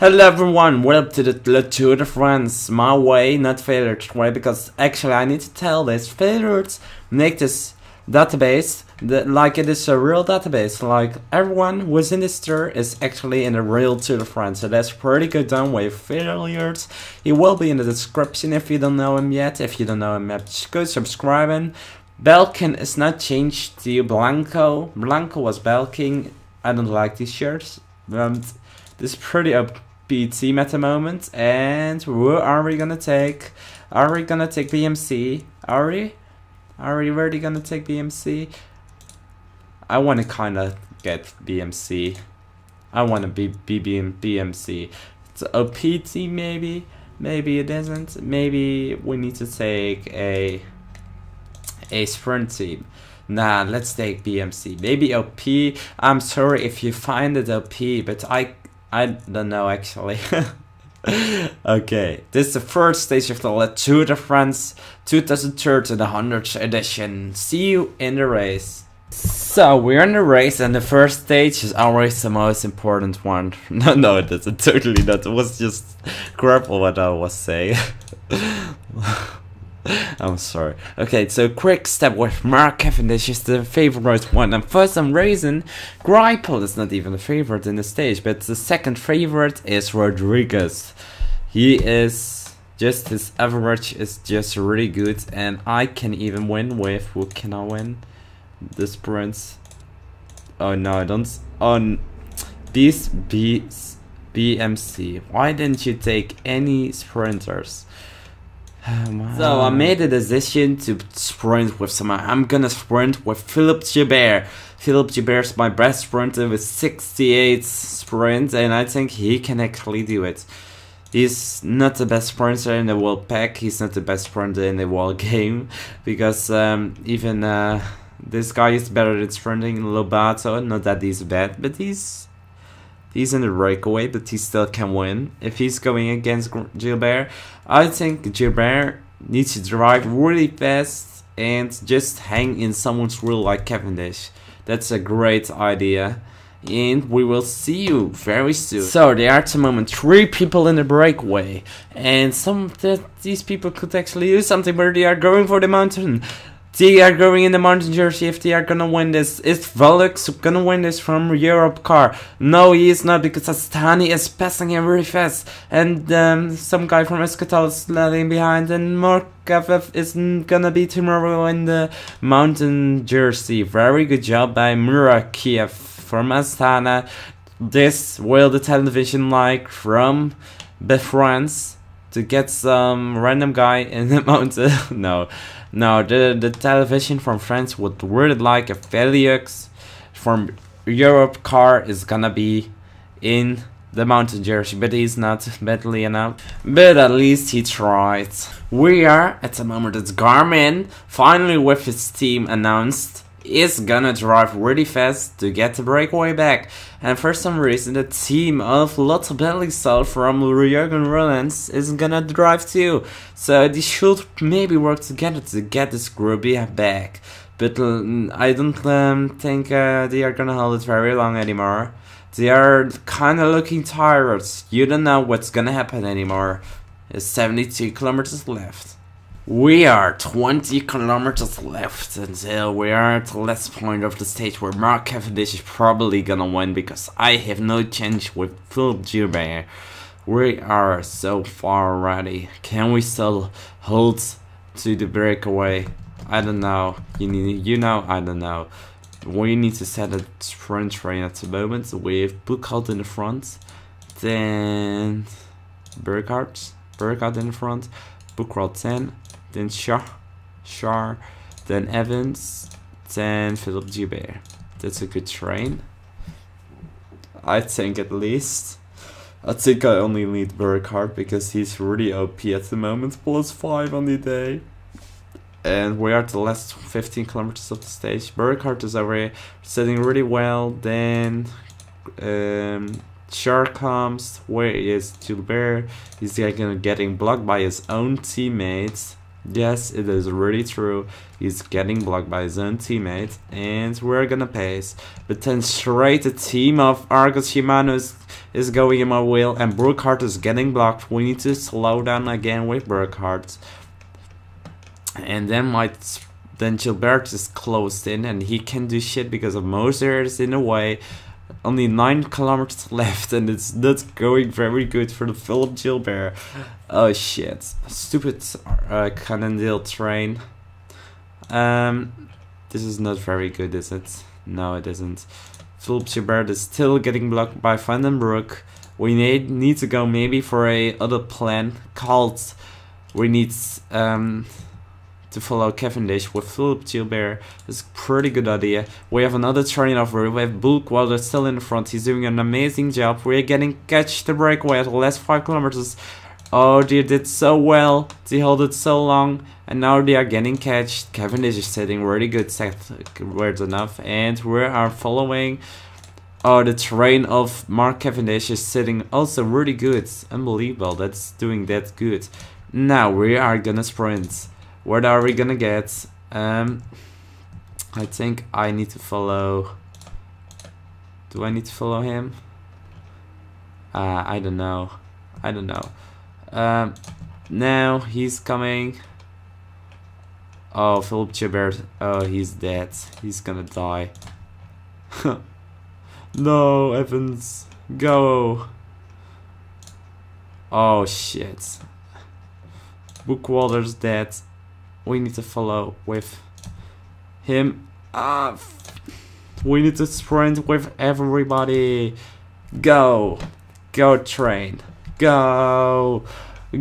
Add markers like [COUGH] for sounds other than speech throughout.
Hello everyone, welcome to the Tour de France, my way, not Failures way, because actually I need to tell this, Failures make this database the, like it is a real database, like everyone who is in this tour is actually in the real Tour de France, so that's pretty good done with Failures. He will be in the description if you don't know him yet, if you don't know him yet, go subscribing. Belkin is not changed to Blanco, Blanco was Belkin, I don't like these shirts, um, this is pretty up at the moment. And who are we gonna take? Are we gonna take BMC? Are we? Are we really gonna take BMC? I wanna kinda get BMC. I wanna be BMC. It's OP team maybe? Maybe it isn't. Maybe we need to take a a sprint team. Nah, let's take BMC. Maybe OP. I'm sorry if you find it OP, but I I don't know actually. [LAUGHS] okay, this is the first stage of the Tour de France 2030, the 100th edition. See you in the race. So we're in the race, and the first stage is always the most important one. [LAUGHS] No, no, isn't [LAUGHS] totally not. It was just crap what I was saying. [LAUGHS] I'm sorry. Okay, so quick step with Mark Cavendish is the favorite one, and for some reason, Greipel is not even a favorite in the stage, but the second favorite is Rodriguez. He is just his average is just really good, and I can even win with who can I win? The sprints. Oh no, I don't. On oh, these B BMC. Why didn't you take any sprinters? Oh, [SIGHS] so I made a decision to sprint with someone. I'm gonna sprint with Philip Gilbert. Philip Gilbert's my best sprinter with 68 sprints, and I think he can actually do it. He's not the best sprinter in the world pack. He's not the best sprinter in the world [LAUGHS] game because um, even uh, this guy is better at sprinting. Lobato, not that he's bad, but he's He's in the breakaway, but he still can win. If he's going against Gilbert, I think Gilbert needs to drive really fast and just hang in someone's wheel like Cavendish. That's a great idea. And we will see you very soon. So there are at the moment three people in the breakaway, and some that these people could actually do something where they are going for the mountain. They are going in the mountain jersey if they are gonna win this. Is Volux gonna win this from Europcar? No, he is not because Astani is passing him very fast. And um, some guy from Euskaltel is lagging behind. And Morkov is gonna be tomorrow in the mountain jersey. Very good job by Murakiev from Astana. This will the television like from the France to get some random guy in the [LAUGHS] mountain. no. No, the, the television from France would really like a Felix from Europcar is gonna be in the mountain jersey, but he's not badly enough. But at least he tried. We are at the moment it's Garmin finally with his team announced is gonna drive really fast to get the breakaway back. And for some reason, the team of Lotto Belisol from Jurgen Roelandts is gonna drive too. So they should maybe work together to get this group back. But uh, I don't um, think uh, they are gonna hold it very long anymore. They are kinda looking tired. You don't know what's gonna happen anymore. There's 72 kilometers left. We are 20 kilometers left until uh, we are at the last point of the stage where Mark Cavendish is probably gonna win because I have no chance with Phil Gilbert. We are so far already. Can we still hold to the breakaway? I don't know. You need, you know, I don't know. We need to set a sprint train at the moment with Buchholz in the front, then Burghardt, Burghardt in the front, Buchholz 10, then Schär, Schär, then Evans, then Philip Gilbert. That's a good train. I think at least. I think I only need Burghardt because he's really OP at the moment, plus 5 on the day. And we are the last 15 kilometers of the stage. Burghardt is already setting really well. Then um, Schär comes. Where is Gilbert? He's getting blocked by his own teammates. Yes, it is really true. He's getting blocked by his own teammate, and we're gonna pace. But then straight the team of Argos Shimano is, going in my wheel, and Burghardt is getting blocked. We need to slow down again with Burghardt. And then my then Gilbert is closed in, and he can do shit because of Moser is in the way only 9 kilometers [LAUGHS] left and it's not going very good for the Philip Gilbert. Oh shit. Stupid uh, Cannondale train. Um, this is not very good, is it? No, it isn't. Philip Gilbert is still getting blocked by Vandenbroek. We need, need to go maybe for a other plan called... We need... Um, to follow Cavendish with Philip Gilbert. It's a pretty good idea. We have another train over. We have Bulk while they're still in the front. He's doing an amazing job. We're getting catch the breakaway at the last 5 kilometers. Oh, they did so well. They held it so long. And now they are getting catched. Cavendish is sitting really good words enough. And we are following Oh, the train of Mark Cavendish is sitting also really good. Unbelievable, that's doing that good. Now we are gonna sprint. What are we gonna get? Um, I think I need to follow... Do I need to follow him? Uh, I don't know. I don't know. Um, now he's coming. Oh, Philip Gilbert. Oh, he's dead. He's gonna die. [LAUGHS] no, Evans. Go. Oh, shit. Bookwalter's dead we need to follow with him. Ah, we need to sprint with everybody. Go. Go train. Go.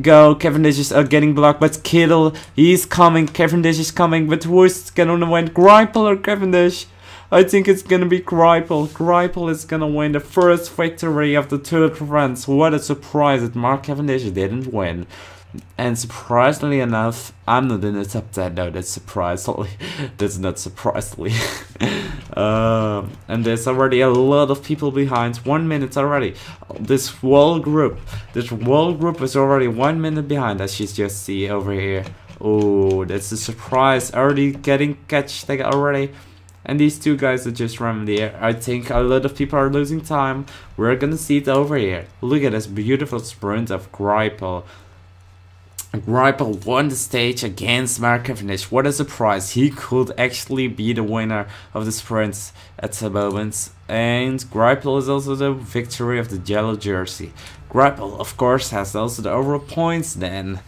Go. Cavendish is uh, getting blocked, but Kittel, he's coming. Cavendish is coming, but who's gonna win? Greipel or Cavendish? I think it's gonna be Greipel. Greipel is gonna win the first victory of the Tour de France. What a surprise that Mark Cavendish didn't win. And surprisingly enough, I'm not in the top 10. No, that's surprisingly. [LAUGHS] that's not surprisingly. [LAUGHS] um, and there's already a lot of people behind. One minute already. This whole group, this whole group is already one minute behind, as you just see over here. Oh, that's a surprise. Already getting catch like already. And these two guys are just running there. I think a lot of people are losing time. We're gonna see it over here. Look at this beautiful sprint of Greipel. Greipel won the stage against Mark Cavendish. What a surprise. He could actually be the winner of the sprint at the moment. And Greipel is also the victory of the yellow jersey. Greipel, of course, has also the overall points then.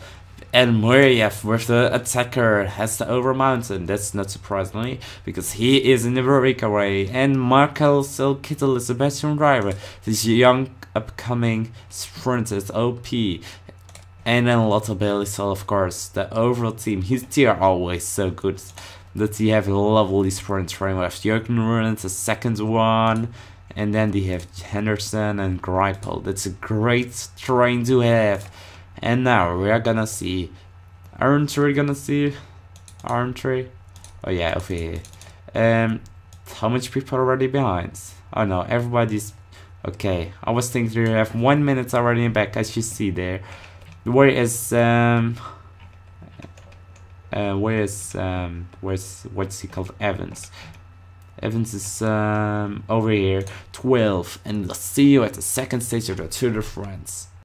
And Muriev with the attacker has the over mountain. That's not surprisingly, because he is in the breakaway. And Marcel Kittel is the best driver. This young upcoming sprinter is OP. And then Lotto Belisol, of course, the overall team, his tier always so good that you have a lovely sprint train with Jürgen Roelandts, the second one, and then they have Henderson and Greipel. That's a great train to have. And now we are gonna see, aren't we gonna see, aren't we? Oh yeah, over here. Um, how much people are already behind? Oh no, everybody's, okay. I was thinking we have one minute already back, as you see there. Where is um uh, where is um where's what's he called Evans? Evans is um over here 12 and let's see you at the second stage of the Tour de France.